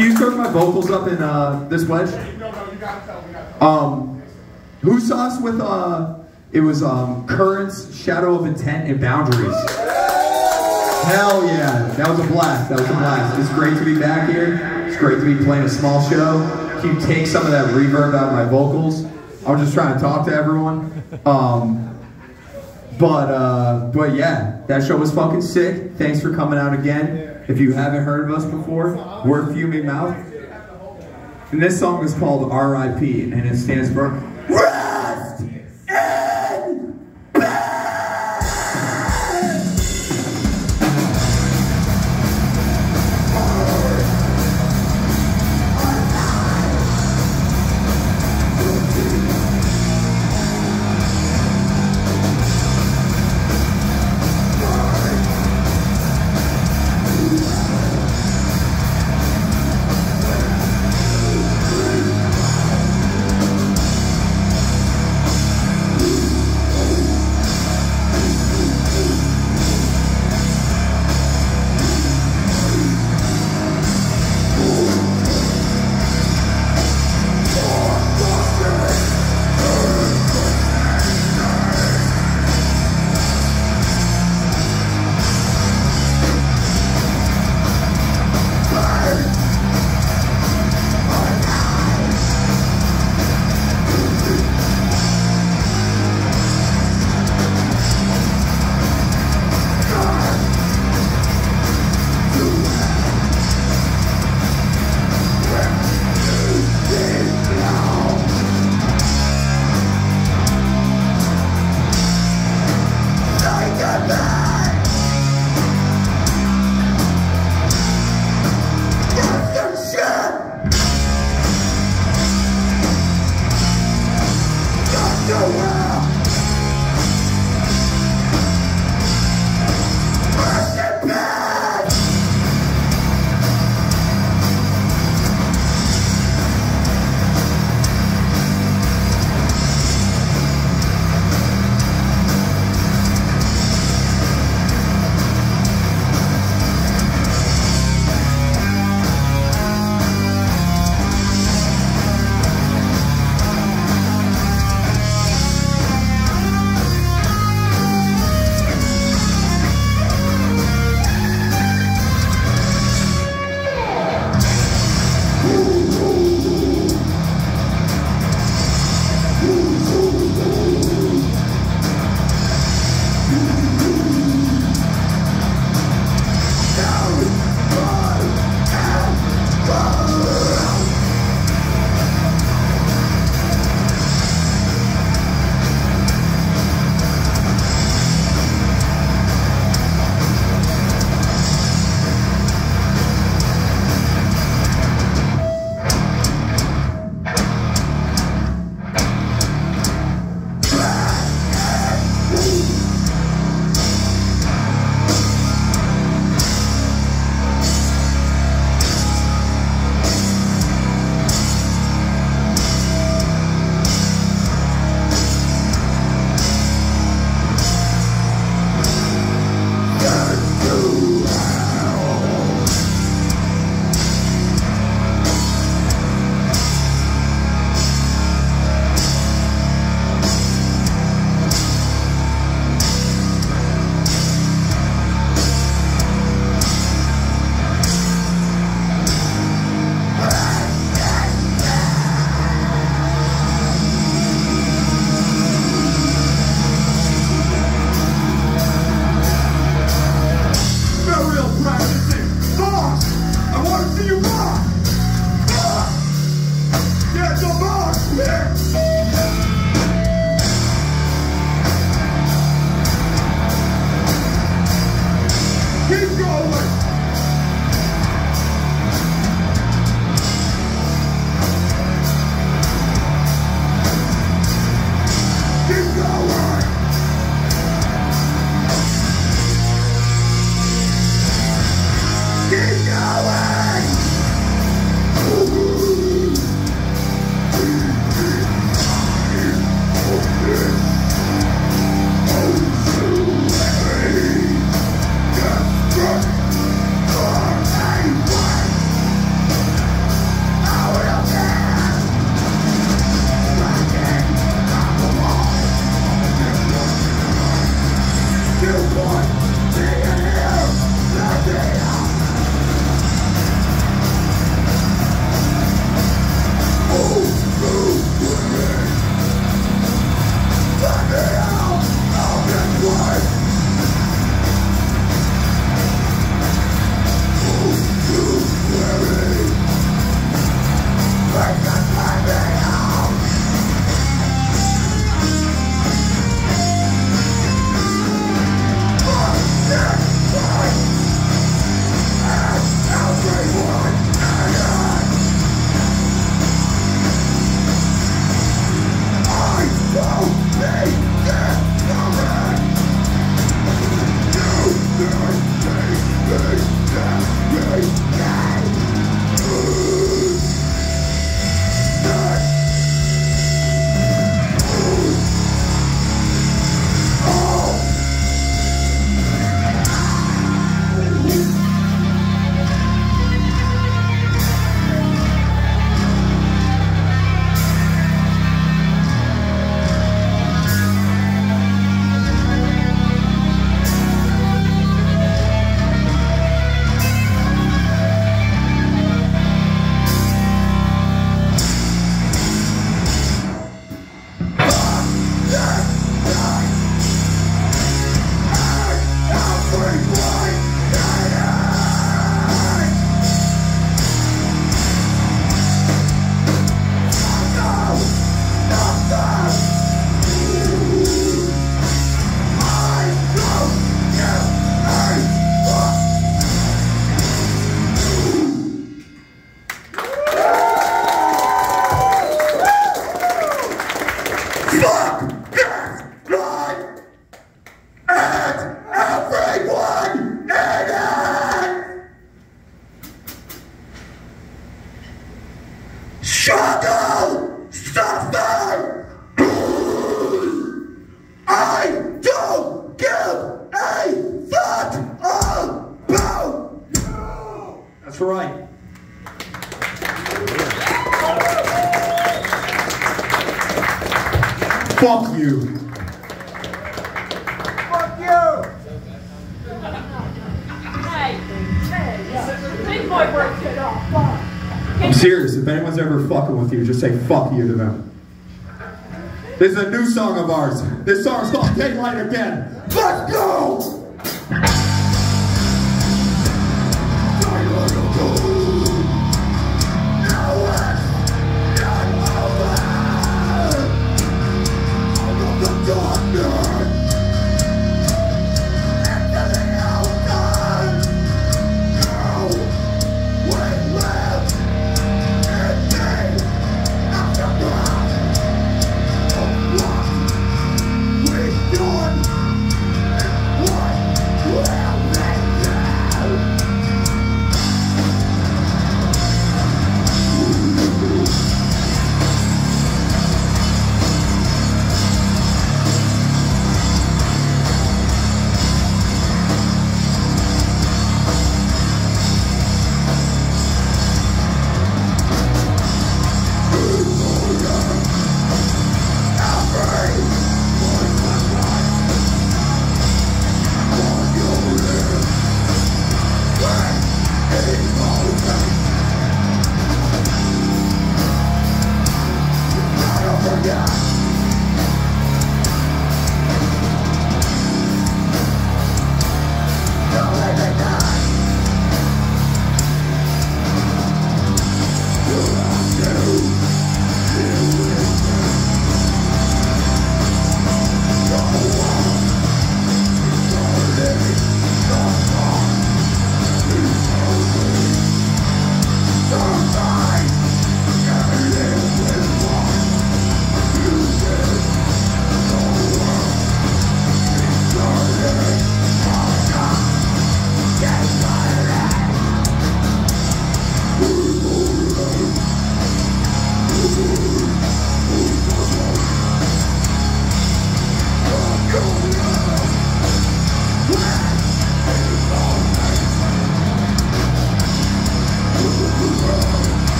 Can you throw my vocals up in uh, this wedge? Um, who saw us with uh? It was um, Currents, Shadow of Intent, and Boundaries. Hell yeah, that was a blast. That was a blast. It's great to be back here. It's great to be playing a small show. Can you take some of that reverb out of my vocals? I was just trying to talk to everyone. Um, but uh, but yeah, that show was fucking sick. Thanks for coming out again. If you haven't heard of us before, we're Fuming Mouth. And this song is called R.I.P. and it stands for struggle, suffer. I don't give a fuck about you. That's right. Fuck you. Fuck you! Hey, hey, yeah. big boy work. I'm serious. If anyone's ever fucking with you, just say fuck you to them. This is a new song of ours. This song's called Daylight Again. Let's go!